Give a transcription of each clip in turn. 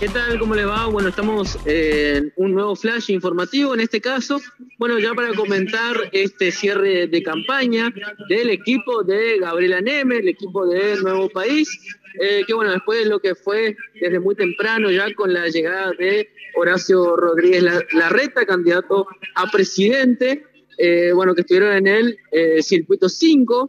¿Qué tal? ¿Cómo les va? Bueno, estamos en un nuevo flash informativo en este caso. Bueno, ya para comentar este cierre de campaña del equipo de Gabriela Neme, el equipo de Nuevo País, eh, que bueno, después de lo que fue desde muy temprano ya con la llegada de Horacio Rodríguez Larreta, candidato a presidente, eh, bueno, que estuvieron en el eh, circuito 5.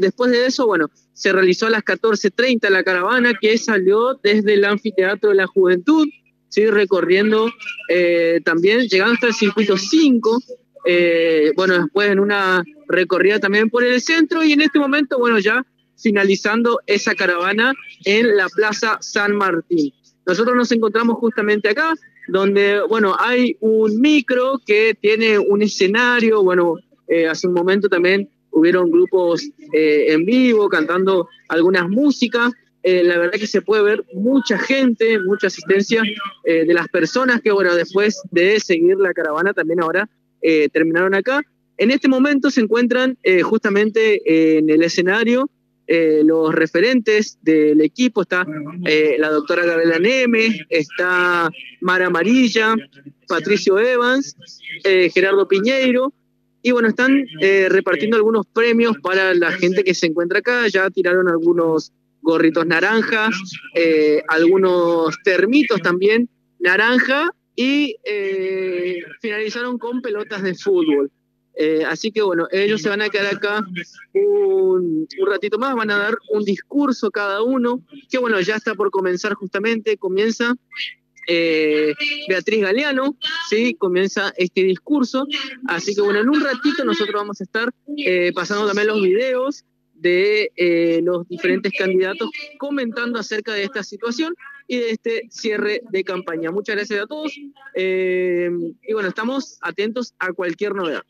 Después de eso, bueno, se realizó a las 14.30 la caravana que salió desde el Anfiteatro de la Juventud, ¿sí? recorriendo eh, también, llegando hasta el circuito 5, eh, bueno, después en una recorrida también por el centro y en este momento, bueno, ya finalizando esa caravana en la Plaza San Martín. Nosotros nos encontramos justamente acá, donde, bueno, hay un micro que tiene un escenario, bueno, eh, hace un momento también hubieron grupos eh, en vivo cantando algunas músicas. Eh, la verdad que se puede ver mucha gente, mucha asistencia eh, de las personas que, bueno, después de seguir la caravana, también ahora terminaron acá. En este momento se encuentran justamente en el escenario los referentes del equipo. Está la doctora Gabriela Neme, está Mara Amarilla, Patricio Evans, Gerardo Piñeiro, y bueno, están eh, repartiendo algunos premios para la gente que se encuentra acá. Ya tiraron algunos gorritos naranjas, eh, algunos termitos también naranja y eh, finalizaron con pelotas de fútbol. así que bueno, ellos se van a quedar acá un, un, ratito más, van a dar un discurso cada uno, que bueno, ya está por comenzar justamente, comienza eh, Beatriz Galeano, ¿sí? comienza este discurso. Así que bueno, en un ratito nosotros vamos a estar eh, pasando también los videos de eh, los diferentes candidatos comentando acerca de esta situación y de este cierre de campaña. Muchas gracias a todos y bueno, estamos atentos a cualquier novedad.